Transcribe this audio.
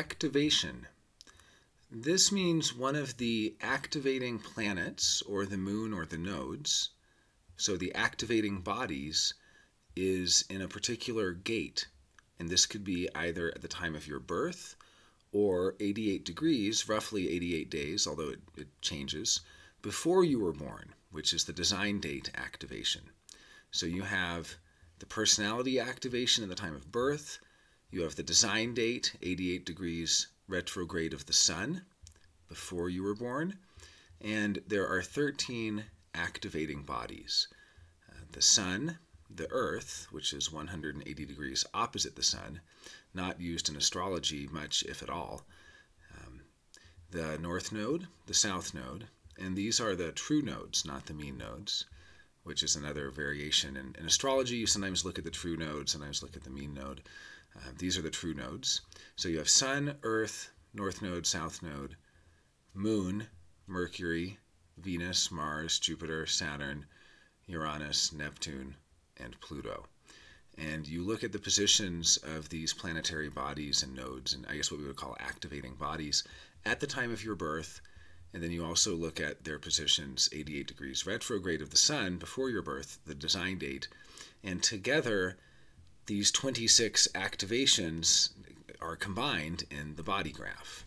activation. This means one of the activating planets, or the moon, or the nodes, so the activating bodies, is in a particular gate. And this could be either at the time of your birth or 88 degrees, roughly 88 days, although it, it changes, before you were born, which is the design date activation. So you have the personality activation at the time of birth, you have the design date, 88 degrees retrograde of the sun, before you were born, and there are 13 activating bodies. Uh, the sun, the earth, which is 180 degrees opposite the sun, not used in astrology much, if at all. Um, the north node, the south node, and these are the true nodes, not the mean nodes, which is another variation. In, in astrology, you sometimes look at the true node, sometimes look at the mean node. Uh, these are the true nodes. So you have Sun, Earth, North Node, South Node, Moon, Mercury, Venus, Mars, Jupiter, Saturn, Uranus, Neptune, and Pluto. And you look at the positions of these planetary bodies and nodes, and I guess what we would call activating bodies, at the time of your birth. And then you also look at their positions 88 degrees retrograde of the sun before your birth, the design date. And together, these 26 activations are combined in the body graph.